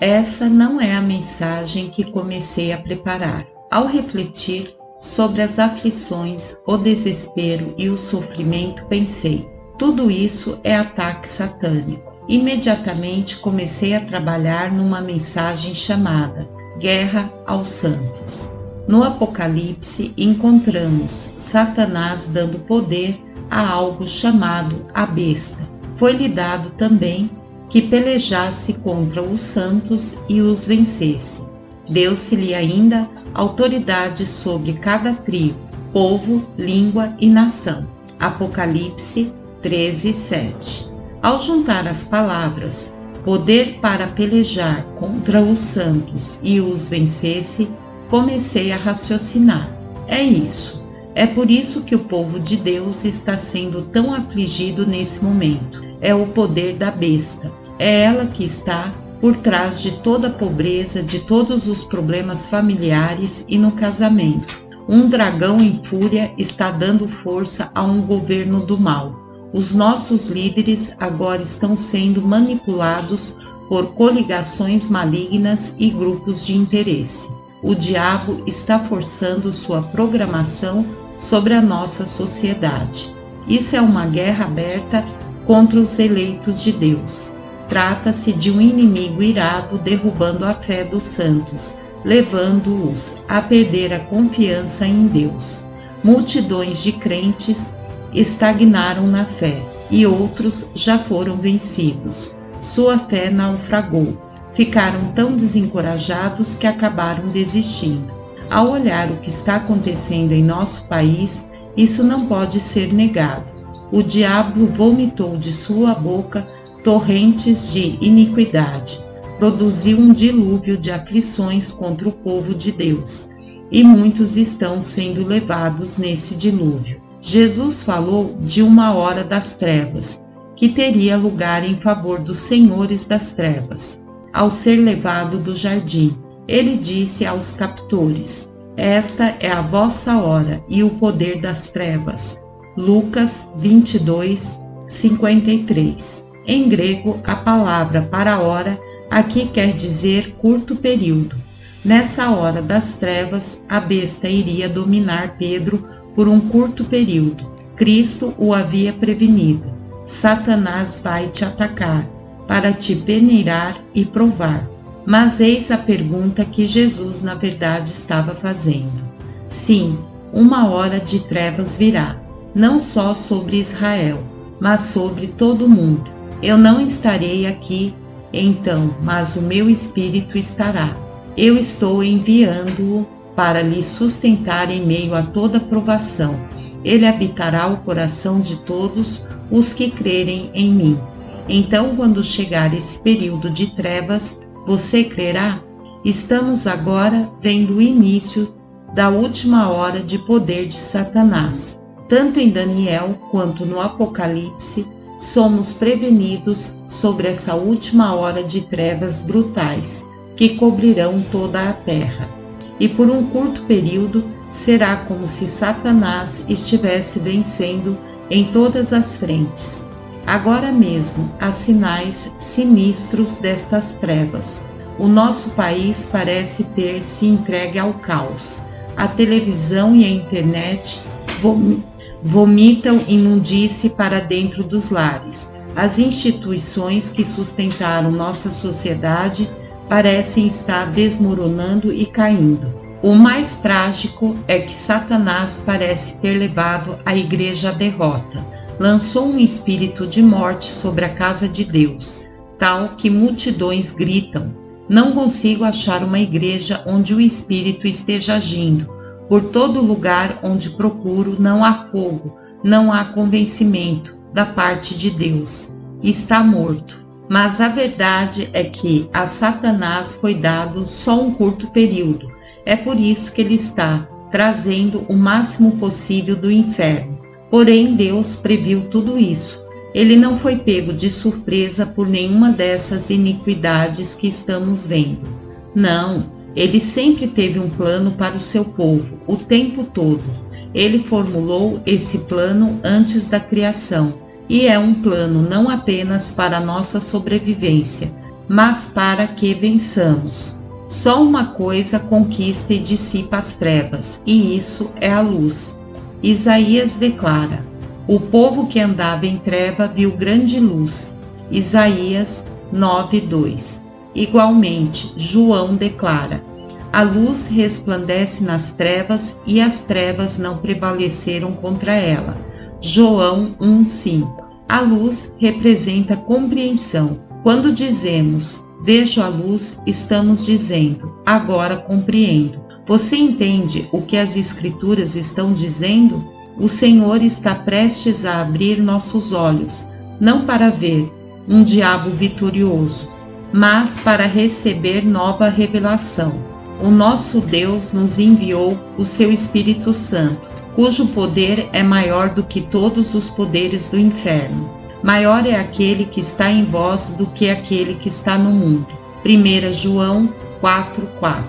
Essa não é a mensagem que comecei a preparar. Ao refletir sobre as aflições, o desespero e o sofrimento, pensei: tudo isso é ataque satânico. Imediatamente comecei a trabalhar numa mensagem chamada Guerra aos Santos. No Apocalipse encontramos Satanás dando poder a algo chamado a besta. Foi-lhe dado também que pelejasse contra os santos e os vencesse. Deu-se-lhe ainda autoridade sobre cada tribo, povo, língua e nação. Apocalipse 13, 7. Ao juntar as palavras, poder para pelejar contra os santos e os vencesse, comecei a raciocinar. É isso. É por isso que o povo de Deus está sendo tão afligido nesse momento. É o poder da besta. É ela que está por trás de toda a pobreza, de todos os problemas familiares e no casamento. Um dragão em fúria está dando força a um governo do mal. Os nossos líderes agora estão sendo manipulados por coligações malignas e grupos de interesse. O diabo está forçando sua programação sobre a nossa sociedade. Isso é uma guerra aberta contra os eleitos de Deus. Trata-se de um inimigo irado derrubando a fé dos santos, levando-os a perder a confiança em Deus. Multidões de crentes estagnaram na fé e outros já foram vencidos. Sua fé naufragou. Ficaram tão desencorajados que acabaram desistindo. Ao olhar o que está acontecendo em nosso país, isso não pode ser negado. O diabo vomitou de sua boca torrentes de iniquidade, produziu um dilúvio de aflições contra o povo de Deus, e muitos estão sendo levados nesse dilúvio. Jesus falou de uma hora das trevas, que teria lugar em favor dos senhores das trevas. Ao ser levado do jardim, ele disse aos captores: Esta é a vossa hora e o poder das trevas. Lucas 22, 53. Em grego, a palavra para hora aqui quer dizer curto período. Nessa hora das trevas, a besta iria dominar Pedro por um curto período. Cristo o havia prevenido. Satanás vai te atacar para te peneirar e provar. Mas eis a pergunta que Jesus, na verdade, estava fazendo. Sim, uma hora de trevas virá, não só sobre Israel, mas sobre todo o mundo. Eu não estarei aqui então, mas o meu espírito estará. Eu estou enviando-o para lhe sustentar em meio a toda provação. Ele habitará o coração de todos os que crerem em mim. Então, quando chegar esse período de trevas, você crerá? Estamos agora vendo o início da última hora de poder de Satanás. Tanto em Daniel quanto no Apocalipse, somos prevenidos sobre essa última hora de trevas brutais que cobrirão toda a terra. E por um curto período será como se Satanás estivesse vencendo em todas as frentes. Agora mesmo há sinais sinistros destas trevas. O nosso país parece ter se entregue ao caos. A televisão e a internet imundície para dentro dos lares. As instituições que sustentaram nossa sociedade parecem estar desmoronando e caindo. O mais trágico é que Satanás parece ter levado a igreja à derrota. Lançou um espírito de morte sobre a casa de Deus, tal que multidões gritam: Não consigo achar uma igreja onde o espírito esteja agindo por todo lugar onde procuro não há fogo, não há convencimento da parte de Deus. Está morto. Mas a verdade é que a Satanás foi dado só um curto período. É por isso que ele está trazendo o máximo possível do inferno. Porém, Deus previu tudo isso. Ele não foi pego de surpresa por nenhuma dessas iniquidades que estamos vendo. Não, ele sempre teve um plano para o seu povo, o tempo todo. Ele formulou esse plano antes da criação, e é um plano não apenas para a nossa sobrevivência, mas para que vençamos. Só uma coisa conquista e dissipa as trevas, e isso é a luz. Isaías declara: O povo que andava em treva viu grande luz. Isaías 9:2. Igualmente, João declara: A luz resplandece nas trevas e as trevas não prevaleceram contra ela. João 1:5. A luz representa compreensão. Quando dizemos Vejo a luz, estamos dizendo, agora compreendo. Você entende o que as Escrituras estão dizendo? O Senhor está prestes a abrir nossos olhos, não para ver um diabo vitorioso, mas para receber nova revelação. O nosso Deus nos enviou o seu Espírito Santo, cujo poder é maior do que todos os poderes do inferno. Maior é aquele que está em vós do que aquele que está no mundo. 1 João 4:4.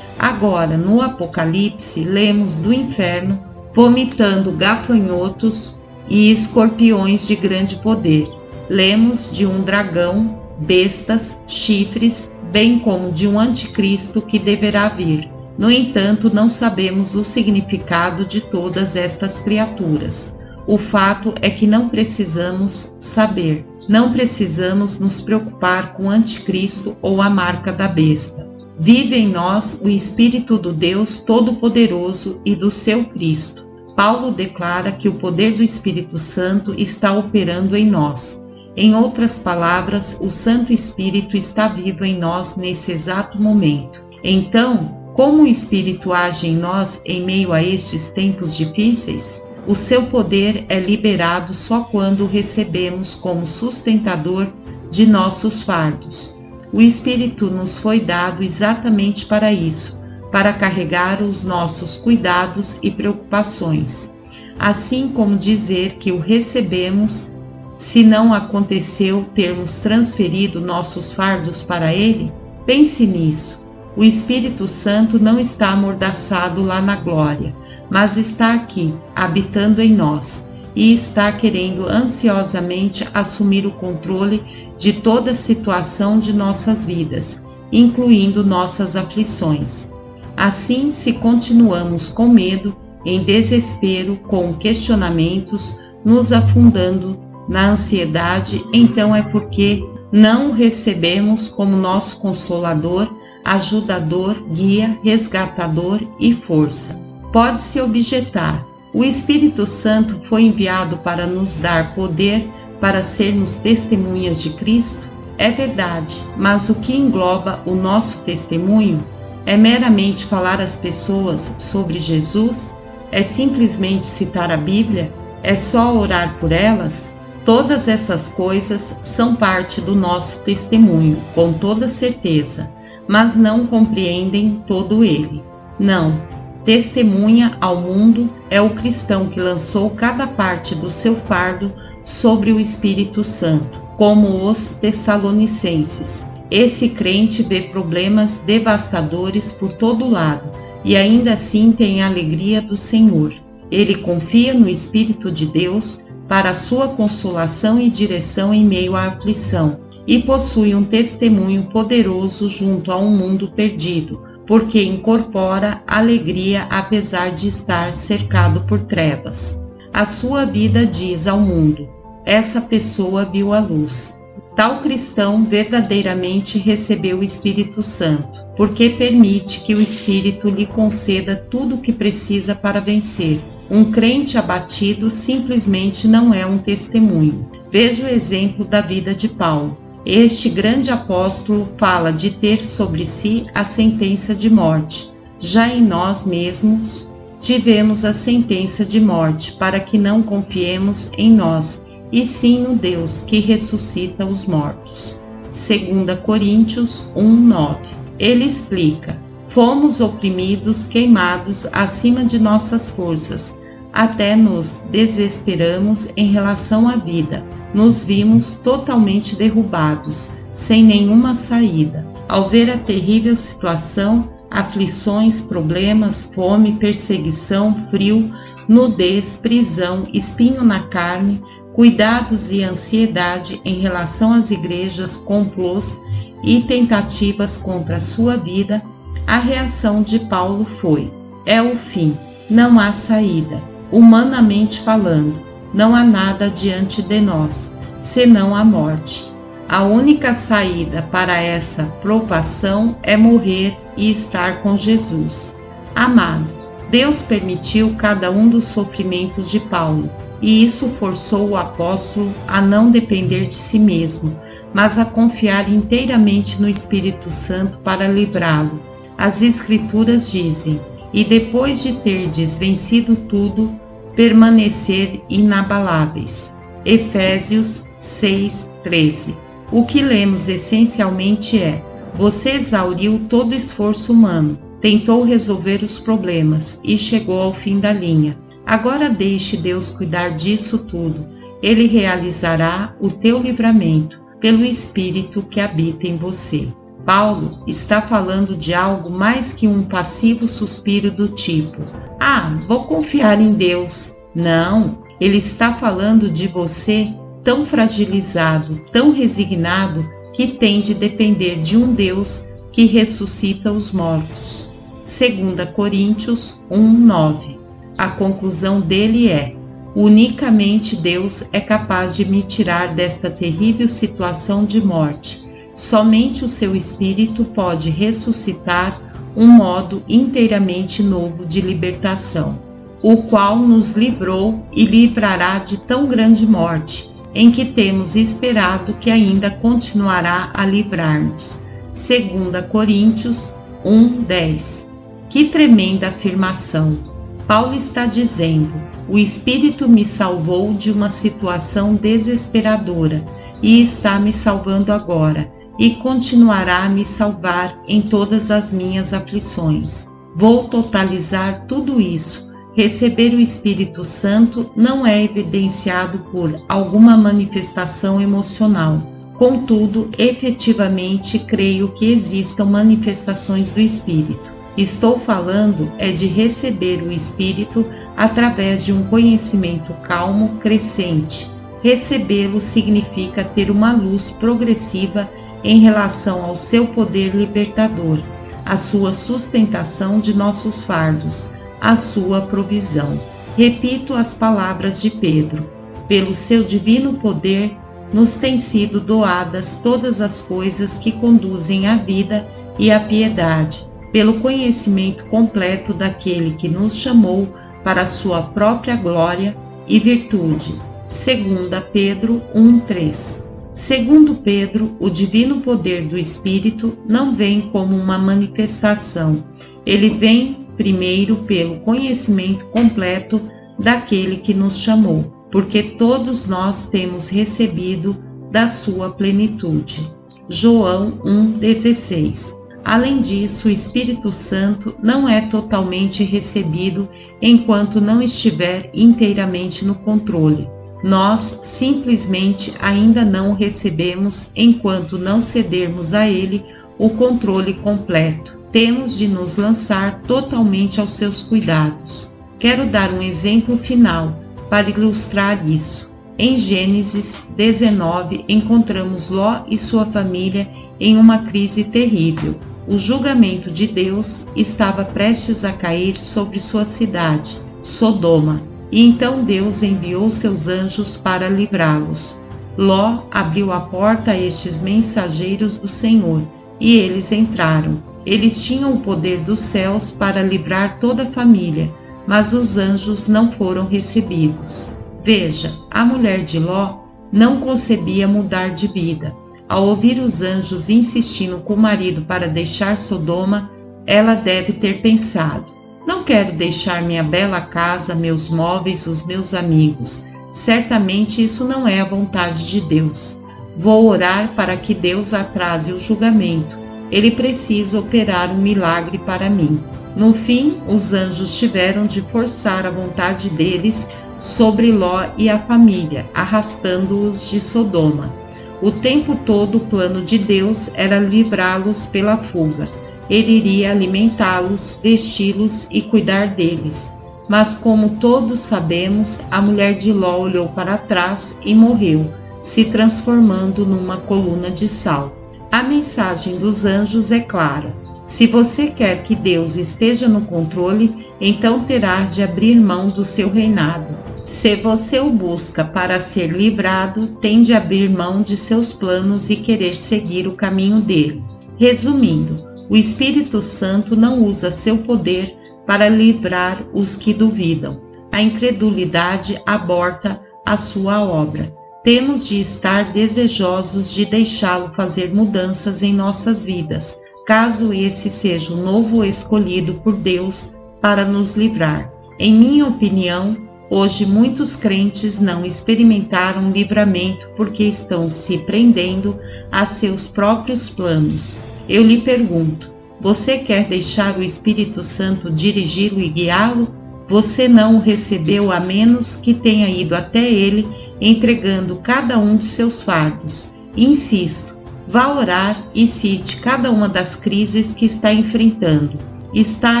Agora, no Apocalipse, lemos do inferno vomitando gafanhotos e escorpiões de grande poder. Lemos de um dragão, bestas, chifres, bem como de um anticristo que deverá vir. No entanto, não sabemos o significado de todas estas criaturas. O fato é que não precisamos saber, não precisamos nos preocupar com o anticristo ou a marca da besta. Vive em nós o Espírito do Deus Todo-Poderoso e do seu Cristo. Paulo declara que o poder do Espírito Santo está operando em nós. Em outras palavras, o Santo Espírito está vivo em nós nesse exato momento. Então, como o Espírito age em nós em meio a estes tempos difíceis? O seu poder é liberado só quando o recebemos como sustentador de nossos fardos. O Espírito nos foi dado exatamente para isso, para carregar os nossos cuidados e preocupações. Assim como dizer que o recebemos, se não aconteceu termos transferido nossos fardos para ele, pense nisso o Espírito Santo não está amordaçado lá na glória, mas está aqui, habitando em nós, e está querendo ansiosamente assumir o controle de toda a situação de nossas vidas, incluindo nossas aflições. Assim, se continuamos com medo, em desespero, com questionamentos, nos afundando na ansiedade, então é porque não o recebemos como nosso consolador ajudador, guia, resgatador e força. Pode-se objetar: o Espírito Santo foi enviado para nos dar poder para sermos testemunhas de Cristo? É verdade, mas o que engloba o nosso testemunho é meramente falar às pessoas sobre Jesus? É simplesmente citar a Bíblia? É só orar por elas? Todas essas coisas são parte do nosso testemunho, com toda certeza mas não compreendem todo ele. Não, testemunha ao mundo é o cristão que lançou cada parte do seu fardo sobre o Espírito Santo, como os Tessalonicenses. Esse crente vê problemas devastadores por todo lado e ainda assim tem a alegria do Senhor. Ele confia no Espírito de Deus para sua consolação e direção em meio à aflição e possui um testemunho poderoso junto a um mundo perdido, porque incorpora alegria apesar de estar cercado por trevas. A sua vida diz ao mundo: essa pessoa viu a luz. Tal cristão verdadeiramente recebeu o Espírito Santo, porque permite que o Espírito lhe conceda tudo o que precisa para vencer. Um crente abatido simplesmente não é um testemunho. Veja o exemplo da vida de Paulo. Este grande apóstolo fala de ter sobre si a sentença de morte. Já em nós mesmos tivemos a sentença de morte, para que não confiemos em nós, e sim no Deus que ressuscita os mortos. 2 Coríntios 1:9. Ele explica: Fomos oprimidos, queimados acima de nossas forças, até nos desesperamos em relação à vida nos vimos totalmente derrubados, sem nenhuma saída. Ao ver a terrível situação, aflições, problemas, fome, perseguição, frio, nudez, prisão, espinho na carne, cuidados e ansiedade em relação às igrejas, complôs e tentativas contra a sua vida, a reação de Paulo foi: é o fim, não há saída. Humanamente falando, não há nada diante de nós, senão a morte. A única saída para essa provação é morrer e estar com Jesus. Amado, Deus permitiu cada um dos sofrimentos de Paulo, e isso forçou o apóstolo a não depender de si mesmo, mas a confiar inteiramente no Espírito Santo para livrá-lo. As Escrituras dizem: E depois de terdes vencido tudo, permanecer inabaláveis. Efésios 6:13. O que lemos essencialmente é: você exauriu todo o esforço humano, tentou resolver os problemas e chegou ao fim da linha. Agora deixe Deus cuidar disso tudo. Ele realizará o teu livramento pelo Espírito que habita em você. Paulo está falando de algo mais que um passivo suspiro do tipo: Ah, vou confiar em Deus. Não, ele está falando de você tão fragilizado, tão resignado, que tem de depender de um Deus que ressuscita os mortos. 2 Coríntios 1:9. A conclusão dele é: unicamente Deus é capaz de me tirar desta terrível situação de morte. Somente o seu espírito pode ressuscitar um modo inteiramente novo de libertação, o qual nos livrou e livrará de tão grande morte, em que temos esperado que ainda continuará a livrar-nos. 2 Coríntios 1:10. Que tremenda afirmação! Paulo está dizendo: o Espírito me salvou de uma situação desesperadora e está me salvando agora e continuará a me salvar em todas as minhas aflições. Vou totalizar tudo isso. Receber o Espírito Santo não é evidenciado por alguma manifestação emocional. Contudo, efetivamente creio que existam manifestações do Espírito. Estou falando é de receber o Espírito através de um conhecimento calmo crescente. Recebê-lo significa ter uma luz progressiva em relação ao seu poder libertador, a sua sustentação de nossos fardos, a sua provisão. Repito as palavras de Pedro: pelo seu divino poder, nos têm sido doadas todas as coisas que conduzem à vida e à piedade pelo conhecimento completo daquele que nos chamou para a sua própria glória e virtude. 2 Pedro 1:3. Segundo Pedro, o divino poder do Espírito não vem como uma manifestação. Ele vem primeiro pelo conhecimento completo daquele que nos chamou, porque todos nós temos recebido da sua plenitude. João 1:16. Além disso, o Espírito Santo não é totalmente recebido enquanto não estiver inteiramente no controle. Nós simplesmente ainda não o recebemos enquanto não cedermos a ele o controle completo. Temos de nos lançar totalmente aos seus cuidados. Quero dar um exemplo final para ilustrar isso. Em Gênesis 19, encontramos Ló e sua família em uma crise terrível o julgamento de Deus estava prestes a cair sobre sua cidade, Sodoma, e então Deus enviou seus anjos para livrá-los. Ló abriu a porta a estes mensageiros do Senhor, e eles entraram. Eles tinham o poder dos céus para livrar toda a família, mas os anjos não foram recebidos. Veja, a mulher de Ló não concebia mudar de vida ao ouvir os anjos insistindo com o marido para deixar Sodoma, ela deve ter pensado: Não quero deixar minha bela casa, meus móveis, os meus amigos. Certamente isso não é a vontade de Deus. Vou orar para que Deus atrase o julgamento. Ele precisa operar um milagre para mim. No fim, os anjos tiveram de forçar a vontade deles sobre Ló e a família, arrastando-os de Sodoma. O tempo todo o plano de Deus era livrá-los pela fuga. Ele iria alimentá-los, vesti-los e cuidar deles. Mas, como todos sabemos, a mulher de Ló olhou para trás e morreu, se transformando numa coluna de sal. A mensagem dos anjos é clara. Se você quer que Deus esteja no controle, então terá de abrir mão do seu reinado. Se você o busca para ser livrado, tem de abrir mão de seus planos e querer seguir o caminho dele. Resumindo, o Espírito Santo não usa seu poder para livrar os que duvidam. A incredulidade aborta a sua obra. Temos de estar desejosos de deixá-lo fazer mudanças em nossas vidas caso esse seja o novo escolhido por Deus para nos livrar. Em minha opinião, hoje muitos crentes não experimentaram livramento porque estão se prendendo a seus próprios planos. Eu lhe pergunto: você quer deixar o Espírito Santo dirigi-lo e guiá-lo? Você não o recebeu a menos que tenha ido até ele entregando cada um de seus fardos. Insisto, Vá orar e cite cada uma das crises que está enfrentando. Está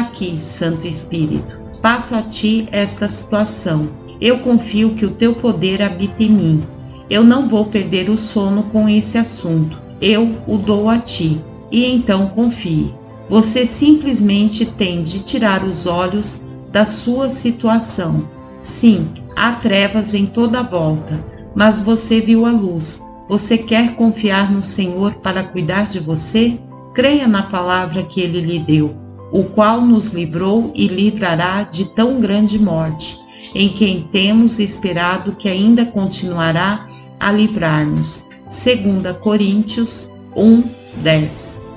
aqui, Santo Espírito. Passo a ti esta situação. Eu confio que o teu poder habita em mim. Eu não vou perder o sono com esse assunto. Eu o dou a ti. E então confie. Você simplesmente tem de tirar os olhos da sua situação. Sim, há trevas em toda volta, mas você viu a luz você quer confiar no Senhor para cuidar de você? Creia na palavra que ele lhe deu, o qual nos livrou e livrará de tão grande morte, em quem temos esperado que ainda continuará a livrar-nos. 2 Coríntios 1, dance.